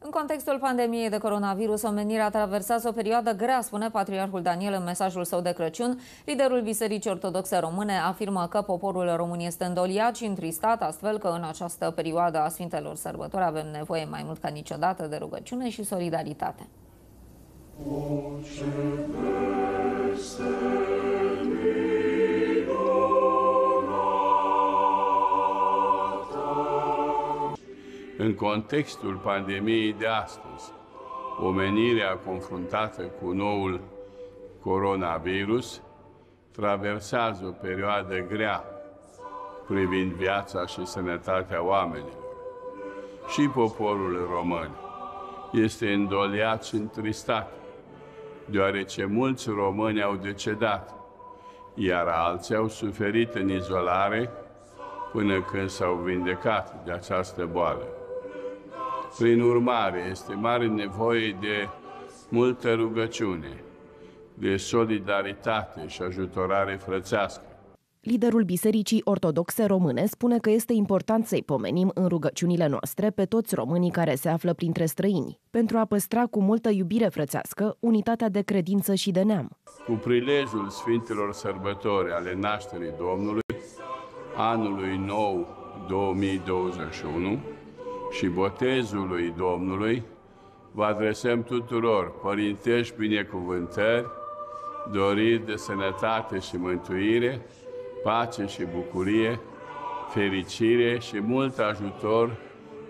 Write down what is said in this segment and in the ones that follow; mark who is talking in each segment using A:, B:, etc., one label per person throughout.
A: În contextul pandemiei de coronavirus, omenirea a traversat o perioadă grea, spune Patriarhul Daniel în mesajul său de Crăciun. Liderul Bisericii Ortodoxe Române afirmă că poporul român este îndoliat și întristat, astfel că în această perioadă a Sfintelor Sărbători avem nevoie mai mult ca niciodată de rugăciune și solidaritate. O,
B: În contextul pandemiei de astăzi, omenirea confruntată cu noul coronavirus traversează o perioadă grea privind viața și sănătatea oamenilor. Și poporul român este îndoliat și întristat, deoarece mulți români au decedat, iar alții au suferit în izolare până când s-au vindecat de această boală. Prin urmare, este mare nevoie de multă rugăciune, de solidaritate și ajutorare frățească.
C: Liderul Bisericii Ortodoxe Române spune că este important să-i pomenim în rugăciunile noastre pe toți românii care se află printre străini, pentru a păstra cu multă iubire frățească unitatea de credință și de neam.
B: Cu prilejul Sfintelor Sărbători ale nașterii Domnului, anului nou 2021, și botezului Domnului, vă adresăm tuturor părintești binecuvântări, doriri de sănătate și mântuire, pace și bucurie, fericire și mult ajutor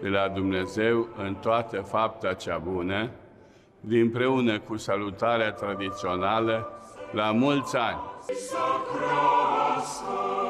B: de la Dumnezeu în toată fapta cea bună, dinpreună cu salutarea tradițională, la mulți ani! Să crească